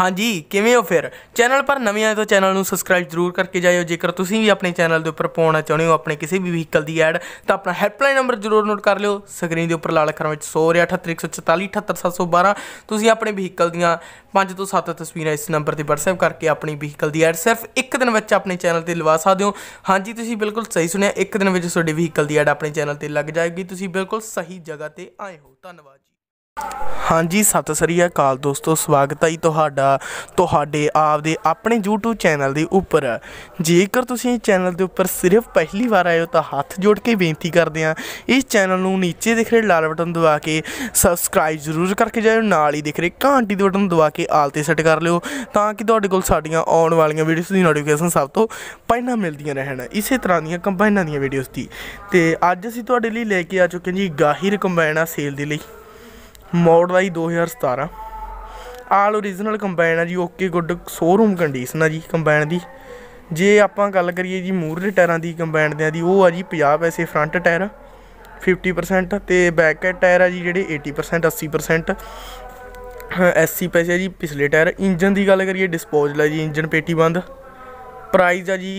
ਹਾਂਜੀ, ਕਿਵੇਂ ਹੋ ਫਿਰ? ਚੈਨਲ ਪਰ ਨਵੇਂ ਆਏ ਤਾਂ ਚੈਨਲ ਨੂੰ ਸਬਸਕ੍ਰਾਈਬ ਜ਼ਰੂਰ ਕਰਕੇ ਜਾਇਓ। ਜੇਕਰ ਤੁਸੀਂ ਵੀ ਆਪਣੇ ਚੈਨਲ ਦੇ ਉੱਪਰ ਪਾਉਣਾ ਚਾਹੁੰਦੇ ਹੋ, ਆਪਣੇ ਕਿਸੇ ਵੀ ਵਹੀਕਲ ਦੀ ਐਡ ਤਾਂ ਆਪਣਾ ਹੈਲਪਲਾਈਨ ਨੰਬਰ ਜ਼ਰੂਰ ਨੋਟ ਕਰ ਲਿਓ। ਸਕਰੀਨ ਦੇ ਉੱਪਰ ਲਾਲ ਅੱਖਰਾਂ ਵਿੱਚ 100 ਤੁਸੀਂ ਆਪਣੇ ਵਹੀਕਲ ਦੀਆਂ 5 ਤੋਂ 7 ਤਸਵੀਰਾਂ ਇਸ ਨੰਬਰ ਤੇ WhatsApp ਕਰਕੇ ਆਪਣੀ ਵਹੀਕਲ ਦੀ ਐਡ ਸਿਰਫ ਇੱਕ ਦਿਨ ਵਿੱਚ ਆਪਣੇ ਚੈਨਲ ਤੇ ਲਵਾ ਸਕਦੇ ਹੋ। ਹਾਂਜੀ, ਤੁਸੀਂ ਬਿਲਕੁਲ ਸਹੀ ਸੁਣਿਆ। ਇੱਕ ਦਿਨ ਵਿੱਚ ਤੁਹਾਡੇ ਵਹੀਕਲ ਦੀ ਐਡ ਆਪਣੇ ਚੈਨਲ ਤੇ ਲੱਗ ਜਾਏਗੀ। ਤੁਸੀਂ ਬਿਲਕੁਲ ਸਹੀ ਜਗ੍ਹਾ ਤੇ ਆਏ ਹੋ। ਧੰਨਵਾਦ ਹਾਂਜੀ, ਸਤਿ ਸ੍ਰੀ ਅਕਾਲ ਦੋਸਤੋ, ਸਵਾਗਤ ਹੈ ਜੀ ਤੁਹਾਡਾ, ਤੁਹਾਡੇ ਆਪਦੇ ਆਪਣੇ YouTube ਚੈਨਲ ਦੇ ਉੱਪਰ। ਜੇਕਰ ਤੁਸੀਂ ਇਸ ਚੈਨਲ ਦੇ ਉੱਪਰ ਸਿਰਫ ਪਹਿਲੀ ਵਾਰ ਆਏ ਹੋ ਤਾਂ ਹੱਥ ਜੋੜ ਕੇ ਬੇਨਤੀ ਕਰਦੇ ਹਾਂ, ਇਸ ਚੈਨਲ ਨੂੰ ਨੀਚੇ ਦਿਖ ਰਹੇ ਲਾਲ ਬਟਨ ਦਬਾ ਕੇ ਸਬਸਕ੍ਰਾਈਬ ਜ਼ਰੂਰ ਕਰਕੇ ਜਾਇਓ, ਨਾਲ ਹੀ ਦਿਖ ਰਹੇ ਘੰਟੀ ਦੇ ਬਟਨ ਦਬਾ ਕੇ ਆਲ ਤੇ ਸੈੱਟ ਕਰ ਲਿਓ, ਤਾਂ ਕਿ ਤੁਹਾਡੇ ਕੋਲ ਸਾਡੀਆਂ ਆਉਣ ਵਾਲੀਆਂ ਵੀਡੀਓਜ਼ ਦੀ ਨੋਟੀਫਿਕੇਸ਼ਨ ਸਭ ਤੋਂ ਪਹਿਲਾਂ ਮਿਲਦੀਆਂ ਰਹਿਣ। ਇਸੇ ਤਰ੍ਹਾਂ ਦੀਆਂ ਕੰਬਾਈਨਾਂ ਦੀਆਂ ਵੀਡੀਓਜ਼ ਦੀ। ਤੇ ਅੱਜ ਅਸੀਂ ਤੁਹਾਡੇ ਲਈ ਲੈ ਕੇ ਆ ਚੁੱਕੇ ਹਾਂ ਜੀ ਗਾਹਿਰ ਕੰਬਾਈਨ ਸੇਲ ਦੇ ਲਈ। ਮਾਡਲ ਆ ਜੀ 2017 ਆਲ ਓਰੀਜਨਲ ਕੰਬਾਈਨ ਆ ਜੀ, ਓਕੇ ਗੁੱਡ ਸ਼ੋਰੂਮ ਕੰਡੀਸ਼ਨ ਆ ਜੀ ਕੰਬਾਈਨ ਦੀ। ਜੇ ਆਪਾਂ ਗੱਲ ਕਰੀਏ ਜੀ ਮੂਹਰੇ ਟਾਇਰਾਂ ਦੀ ਕੰਬਾਈਨ ਦੇ ਦੀ, ਉਹ ਆ ਜੀ 50 ਪੈਸੇ ਫਰੰਟ ਟਾਇਰ 50% ਤੇ ਬੈਕ ਟਾਇਰ ਆ ਜੀ ਜਿਹੜੇ 80% 80% 80 ਪੈਸੇ ਆ ਜੀ ਪਿਛਲੇ ਟਾਇਰ। ਇੰਜਨ ਦੀ ਗੱਲ ਕਰੀਏ ਡਿਸਪੋਜ਼ਲ ਹੈ ਜੀ ਇੰਜਨ ਪੇਟੀ ਬੰਦ। ਪ੍ਰਾਈਸ ਆ ਜੀ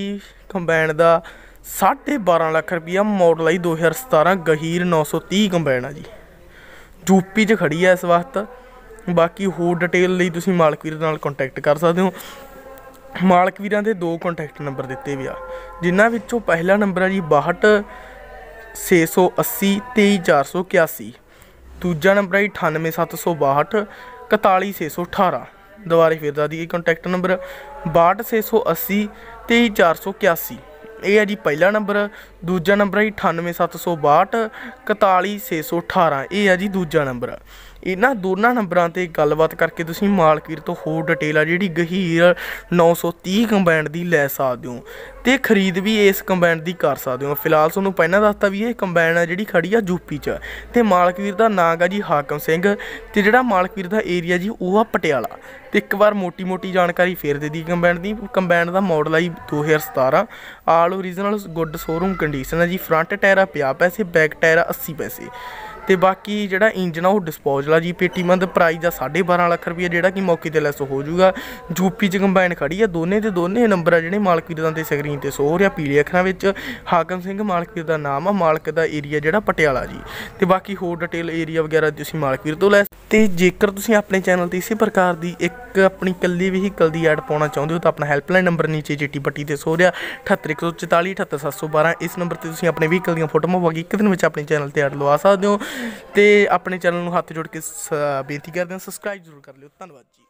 ਕੰਬਾਈਨ ਦਾ 12.5 ਲੱਖ ਰੁਪਈਆ ਮਾਡਲ ਆ ਜੀ 2017 ਗਹੀਰ 930 ਕੰਬਾਈਨ ਆ ਜੀ। ਯੂਪੀ 'ਚ ਖੜੀ ਐ ਇਸ ਵਕਤ। ਬਾਕੀ ਹੋਰ ਡਿਟੇਲ ਲਈ ਤੁਸੀਂ ਮਾਲਕ ਵੀਰ ਨਾਲ ਕੰਟੈਕਟ ਕਰ ਸਕਦੇ ਹੋ। ਮਾਲਕ ਵੀਰਾਂ ਦੇ ਦੋ ਕੰਟੈਕਟ ਨੰਬਰ ਦਿੱਤੇ ਵੀ ਆ। ਜਿਨ੍ਹਾਂ ਵਿੱਚੋਂ ਪਹਿਲਾ ਨੰਬਰ ਆ ਜੀ 62 680 23481 ਦੂਜਾ ਨੰਬਰ ਹੈ 98762 41618 ਦੁਬਾਰੇ ਫਿਰ ਦਾ ਦੀ ਕੰਟੈਕਟ ਨੰਬਰ 62680 23481 ਇਹ ਹੈ ਜੀ ਪਹਿਲਾ ਨੰਬਰ, ਦੂਜਾ ਨੰਬਰ ਹੈ 98762 41618 ਇਹ ਹੈ ਜੀ ਦੂਜਾ ਨੰਬਰ। ਇਹਨਾਂ ਦੋਨਾਂ ਨੰਬਰਾਂ ਤੇ ਗੱਲਬਾਤ ਕਰਕੇ ਤੁਸੀਂ ਮਾਲਕੀਰ ਤੋਂ ਹੋਰ ਡਿਟੇਲ ਆ, ਜਿਹੜੀ ਗਹੀਰ 930 ਕੰਬਾਈਨ ਦੀ ਲੈ ਸਕਦੇ ਹੋ ਤੇ ਖਰੀਦ ਵੀ ਇਸ ਕੰਬਾਈਨ ਦੀ ਕਰ ਸਕਦੇ ਹੋ। ਫਿਲਹਾਲ ਤੁਹਾਨੂੰ ਪਹਿਲਾਂ ਦੱਸਤਾ ਵੀ ਇਹ ਕੰਬਾਈਨ ਆ, ਜਿਹੜੀ ਖੜੀ ਆ ਯੂਪੀ 'ਚ। ਤੇ ਮਾਲਕੀਰ ਦਾ ਨਾਮ ਆ ਜੀ ਹਾਕਮ ਸਿੰਘ ਤੇ ਜਿਹੜਾ ਮਾਲਕੀਰ ਦਾ ਏਰੀਆ ਜੀ ਉਹ ਆ ਪਟਿਆਲਾ। ਤੇ ਇੱਕ ਵਾਰ ਮੋਟੀ-ਮੋਟੀ ਜਾਣਕਾਰੀ ਫੇਰ ਦੇ ਦੀ ਕੰਬਾਈਨ ਦੀ। ਕੰਬਾਈਨ ਦਾ ਮਾਡਲ ਆ ਜੀ 2017 all original good showroom condition ਹੈ ਜੀ। ਫਰੰਟ ਟਾਇਰ ਆ 50 ਪੈਸੇ ਬੈਕ ਟਾਇਰ ਆ 80 ਪੈਸੇ। ਤੇ ਬਾਕੀ ਜਿਹੜਾ ਇੰਜਨ ਆ ਉਹ ਡਿਸਪੋਜ਼ਲ ਆ ਜੀ, ਪੇਟੀਮੰਦ ਪ੍ਰਾਈਜ਼ ਆ 12.5 ਲੱਖ ਰੁਪਏ ਜਿਹੜਾ ਕਿ ਮੌਕੇ ਤੇ ਲੈਸ ਹੋ ਜਾਊਗਾ। ਯੂਪੀ ਚ ਕੰਬਾਈਨ ਖੜੀ ਆ, ਦੋਨੇ ਤੇ ਦੋਨੇ ਨੰਬਰ ਆ ਜਿਹੜੇ ਮਾਲਕ ਵੀਰਾਂ ਦੇ ਸਕਰੀਨ ਤੇ ਸੋ ਰਿਹਾ ਪੀਲੇ ਅੱਖਰਾਂ ਵਿੱਚ। ਹਾਕਮ ਸਿੰਘ ਮਾਲਕ ਵੀਰ ਦਾ ਨਾਮ ਆ, ਮਾਲਕ ਦਾ ਏਰੀਆ ਜਿਹੜਾ ਪਟਿਆਲਾ ਜੀ। ਤੇ ਬਾਕੀ ਹੋਰ ਡਿਟੇਲ ਏਰੀਆ ਵਗੈਰਾ ਤੁਸੀਂ ਮਾਲਕ ਵੀਰ ਤੋਂ ਲੈ ਅਤੇ ਜੇਕਰ ਤੁਸੀਂ ਆਪਣੇ ਚੈਨਲ ਤੇ ਇਸੇ ਪ੍ਰਕਾਰ ਦੀ ਇੱਕ ਆਪਣੀ ਇਕੱਲੀ ਵਹੀਕਲ ਦੀ ਐਡ ਪਾਉਣਾ ਚਾਹੁੰਦੇ ਹੋ ਤਾਂ ਆਪਣਾ ਹੈਲਪਲਾਈਨ ਨੰਬਰ ਨੀਚੇ ਚਿੱਟੀ ਪੱਟੀ ਤੇ ਸੋ ਰਿਹਾ। 78144 78712 ਇਸ ਨੰਬਰ ਤੇ ਤੁਸੀਂ ਆਪਣੇ ਵਹੀਕਲ ਦੀਆਂ ਫੋਟੋਆਂ ਪਾ ਕੇ ਇੱਕ ਦਿਨ ਵਿੱਚ ਆਪਣੇ ਚੈਨਲ ਤੇ ਐਡ ਲਵਾ ਸਕਦੇ ਹੋ ਤੇ ਆਪਣੇ ਚੈਨਲ ਨੂੰ ਹੱਥ ਜੋੜ ਕੇ ਬੇਨਤੀ ਕਰਦੇ ਹਾਂ, ਸਬਸਕ੍ਰਾਈਬ ਜ਼ਰੂਰ ਕਰ ਲਿਓ। ਧੰਨਵਾਦ ਜੀ।